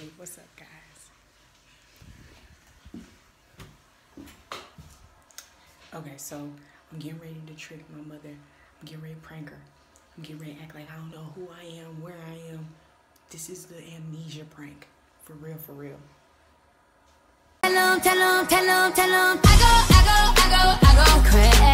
Hey, what's up, guys? Okay, so I'm getting ready to trick my mother. I'm getting ready to prank her. I'm getting ready to act like I don't know who I am, where I am. This is the amnesia prank. For real, for real. Tell 'em, tell 'em, tell 'em, tell 'em. I go, I go, I go, I go crazy.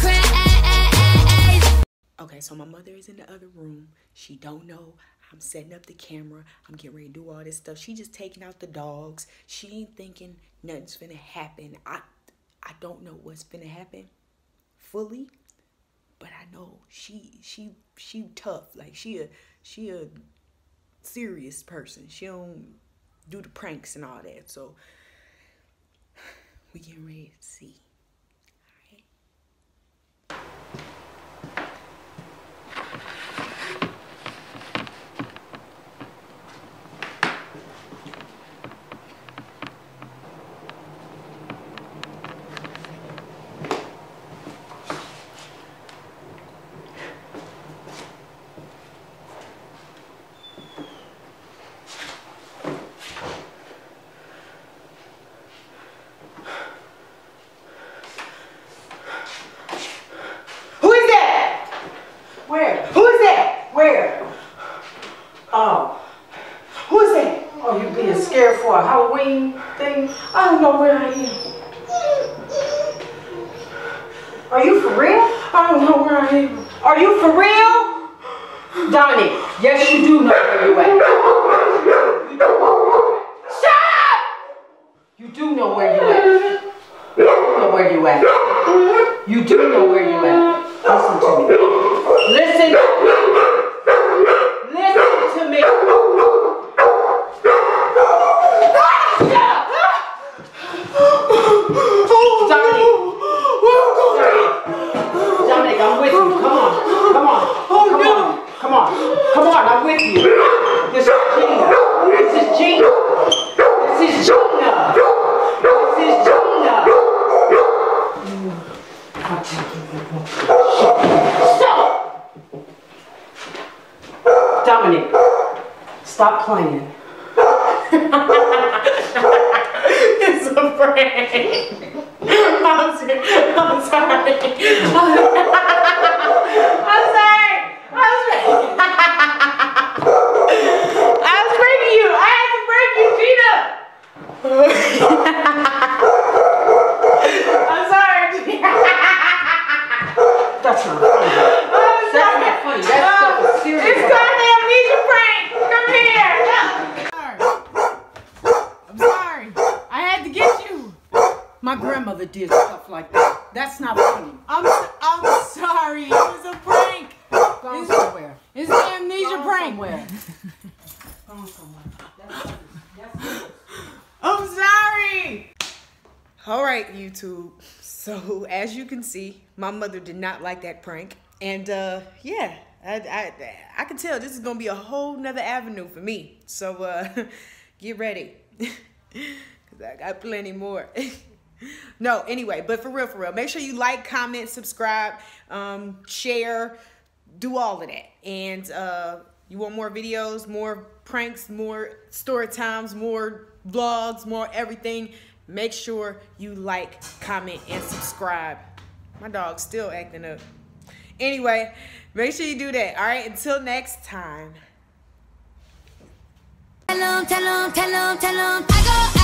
Crazy. Okay, so my mother is in the other room. She don't know. I'm setting up the camera. I'm getting ready to do all this stuff. She just taking out the dogs. She ain't thinking nothing's gonna happen. I I don't know what's gonna happen fully, but I know she she she tough. Like she a she a serious person. She don't do the pranks and all that. So we getting ready to see. All right. Who is that? Where? Who is that? Where? Oh. Who is that? Oh, you being scared for a Thing? I don't know where I am. Are you for real? I don't know where I am. Are you for real? Dominique, yes you do know where you at. Shut up! You do know where you at. You know where you at. You do know where you at. Listen to me. Listen you. This is Gina. This is Gina. This is Gina. This is Gina. Stop! Dominique, stop playing. it's a prank. I'm sorry. I'm sorry. I'm sorry, That's not funny. That's not funny. That stuff is serious. It's called the amnesia prank. Come here. I'm sorry. I had to get you. My grandmother did stuff like that. That's not funny. I'm I'm sorry. It was a prank. Go Is- somewhere. It's the amnesia Go prank. somewhere. Go somewhere. That's, that's I'm sorry. All right, YouTube. So as you can see, my mother did not like that prank, and uh, yeah, I, I I can tell this is gonna be a whole nother avenue for me. So uh, get ready, cause I got plenty more. no, anyway, but for real, for real, make sure you like, comment, subscribe, um, share, do all of that, and uh, you want more videos, more pranks, more story times, more vlogs, more everything, make sure you like, comment, and subscribe. My dog's still acting up. Anyway, make sure you do that. All right, until next time. Tell 'em, tell 'em, tell 'em, tell 'em.